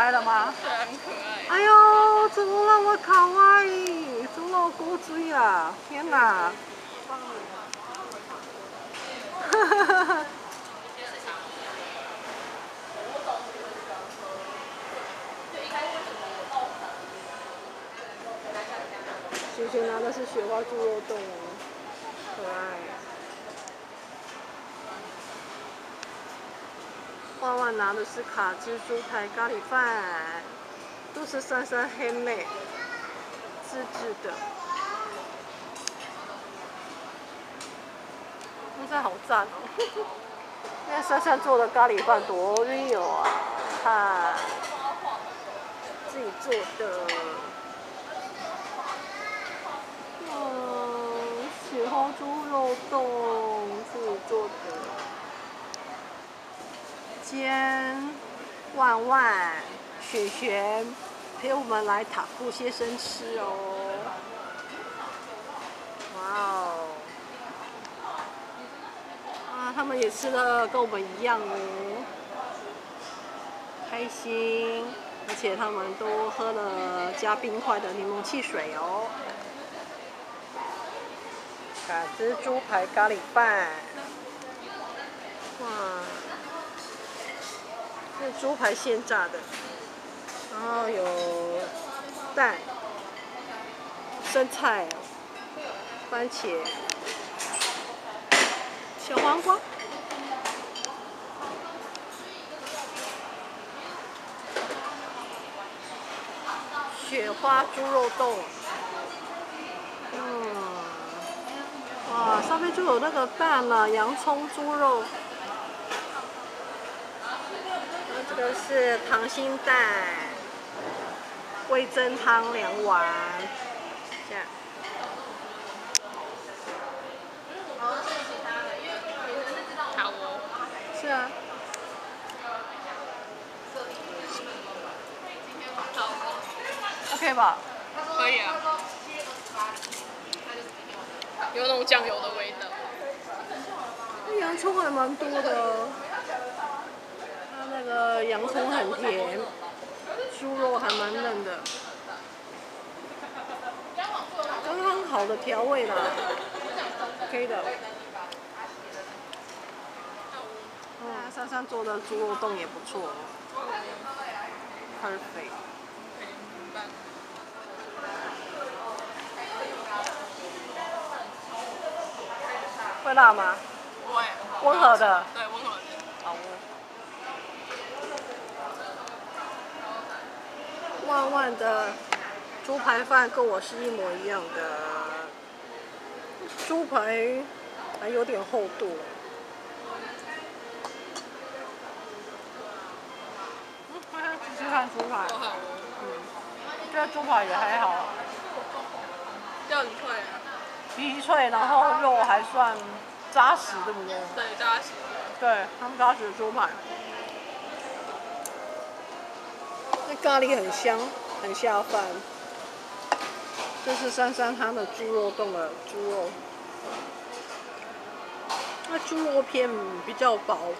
开了吗？对，很可爱。哎呦，怎么那么卡哇伊？怎么过追啊？天哪！哈哈哈哈！雪雪拿的是雪花猪肉冻哦，可爱。万万拿的是卡芝猪排咖喱饭，都是珊珊黑妹自制的。现在好赞哦！因为珊珊做的咖喱饭多 real 啊，看自己做的。嗯，雪花猪肉冻自己做的。煎万万雪雪陪我们来塔布先生吃哦。哇哦！啊，他们也吃的跟我们一样哦，开心，而且他们都喝了加冰块的柠檬汽水哦。感知猪排咖喱饭，哇，是猪排现炸的，然后有蛋、生菜、番茄。小黄瓜，雪花猪肉冻，嗯，哇，上面就有那个蛋了，洋葱猪肉，这个是溏心蛋，味增汤两碗，这样。是啊。OK 吧？可以啊。有那种酱油的味道。洋葱还蛮多的，它那个洋葱很甜，猪肉还蛮嫩的，刚刚好的调味啦，OK 的。嗯，珊珊做的猪肉冻也不错，perfect。会辣吗？会。温和的。对，温和的。好。万万的猪排饭跟我是一模一样的，猪排还有点厚度。试试看猪排。嗯，这猪排也还好。就很脆啊。皮脆，然后肉还算扎实，对不对？对，扎实。对，很扎实的猪排。咖喱很香，很下饭。这是三三汤的猪肉冻的猪肉，那猪肉片比较薄，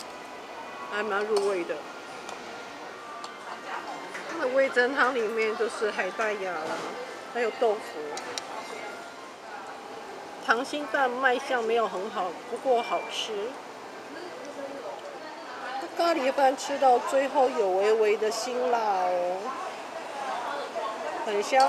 还蛮入味的。它的味增汤里面就是海带芽啦，还有豆腐。溏心蛋卖相没有很好，不过好吃。咖喱饭吃到最后有微微的辛辣哦，很香。